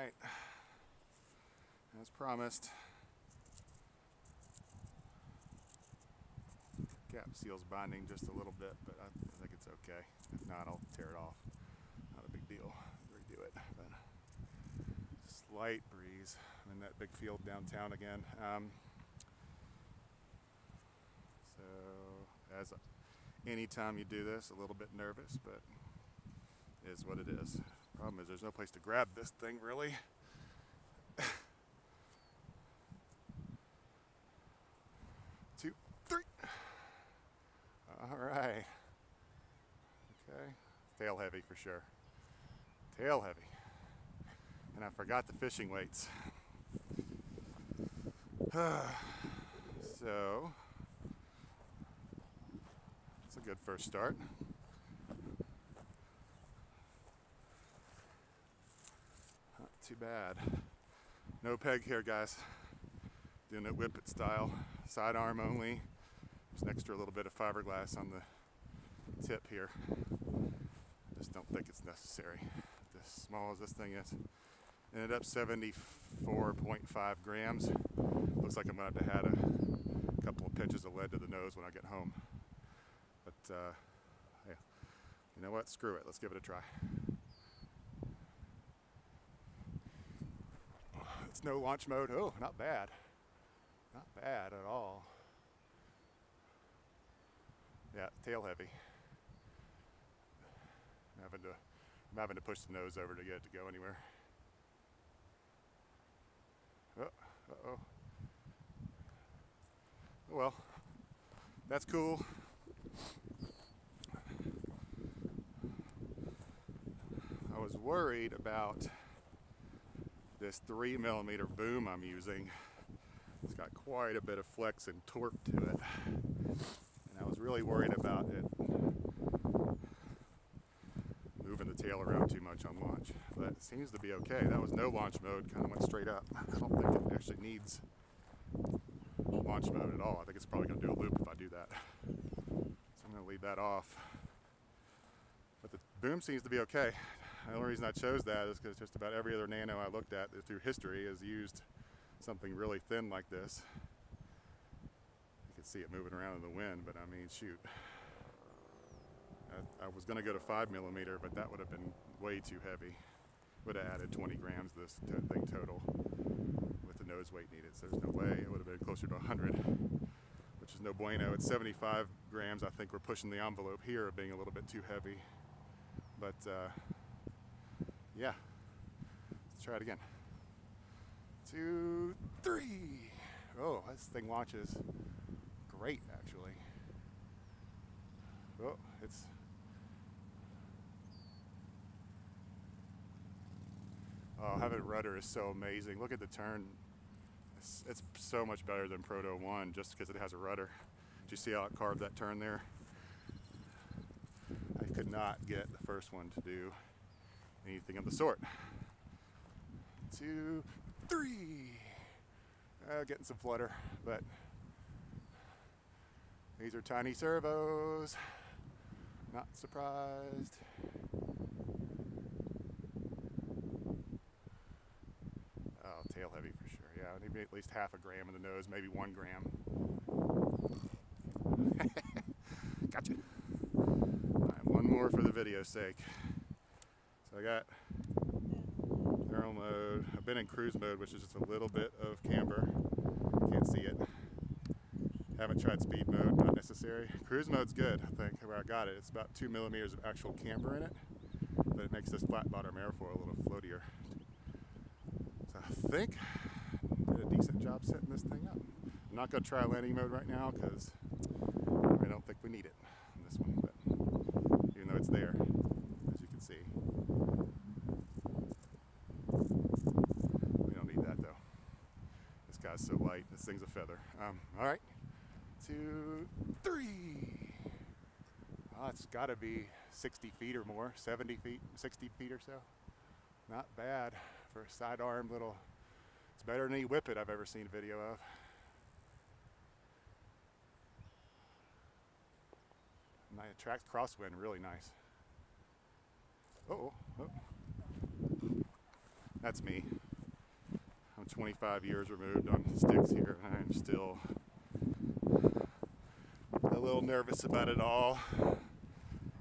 right. As promised. cap seal's binding just a little bit, but I think it's okay. If not, I'll tear it off. Not a big deal. Redo it. But slight breeze. I'm in that big field downtown again. Um, so, as anytime you do this, a little bit nervous, but is what it is. Problem is, there's no place to grab this thing really. Two, three. All right. Okay. Tail heavy for sure. Tail heavy. And I forgot the fishing weights. so, it's a good first start. Not too bad. No peg here, guys. Doing it whippet style, side arm only. There's an extra little bit of fiberglass on the tip here. Just don't think it's necessary. As small as this thing is. Ended up 74.5 grams. Looks like I'm gonna have to add a couple of pinches of lead to the nose when I get home. But uh, yeah, you know what? Screw it. Let's give it a try. It's no launch mode. Oh, not bad. Not bad at all. Yeah, tail heavy. I'm having to, I'm having to push the nose over to get it to go anywhere. Oh, uh-oh. Well, that's cool. I was worried about this three millimeter boom I'm using. It's got quite a bit of flex and torque to it. And I was really worried about it moving the tail around too much on launch. But it seems to be okay. That was no launch mode, kind of went straight up. I don't think it actually needs launch mode at all. I think it's probably going to do a loop if I do that. So I'm to leave that off. But the boom seems to be okay. The only reason I chose that is because just about every other nano I looked at through history has used something really thin like this. You can see it moving around in the wind, but I mean, shoot. I, I was going to go to 5 millimeter, but that would have been way too heavy. Would have added 20 grams to this thing total with the nose weight needed, so there's no way. It would have been closer to 100, which is no bueno. It's 75 grams. I think we're pushing the envelope here of being a little bit too heavy. But uh, yeah, let's try it again. Two, three. Oh, this thing launches great, actually. Oh, it's Oh, having a rudder is so amazing. Look at the turn. It's, it's so much better than Proto 1 just because it has a rudder. Did you see how it carved that turn there? I could not get the first one to do anything of the sort. Two, three. Uh, getting some flutter, but these are tiny servos. Not surprised. Oh, tail heavy for sure. Yeah, maybe at least half a gram in the nose, maybe one gram. gotcha. Right, one more for the video's sake. So I got thermal mode. I've been in cruise mode, which is just a little bit of camber. Can't see it. Haven't tried speed mode, not necessary. Cruise mode's good, I think, where I got it. It's about two millimeters of actual camber in it, but it makes this flat bottom airfoil a little floatier. So I think I did a decent job setting this thing up. I'm not gonna try landing mode right now because I don't think we need it on this one, but even though it's there, as you can see. We don't need that though. So light, this thing's a feather. Um, all right, two, three. Oh, it's gotta be 60 feet or more, 70 feet, 60 feet or so. Not bad for a sidearm little. It's better than any whippet I've ever seen a video of. It tracks crosswind really nice. Uh oh, oh. That's me. I'm 25 years removed on sticks here, I'm still a little nervous about it all,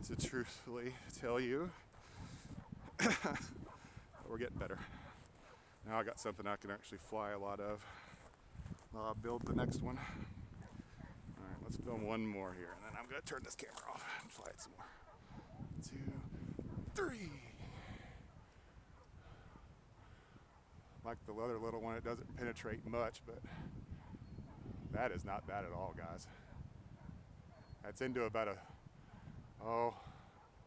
to truthfully tell you. we're getting better. Now I got something I can actually fly a lot of. I'll build the next one. All right, let's film one more here, and then I'm gonna turn this camera off and fly it some more. Two, three. Like the other little one, it doesn't penetrate much, but that is not bad at all, guys. That's into about a, oh,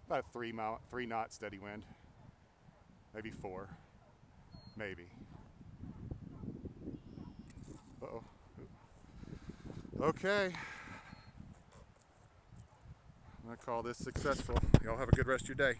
about a three mile, three knot steady wind. Maybe four, maybe. Uh-oh. Okay. I'm gonna call this successful. Y'all have a good rest of your day.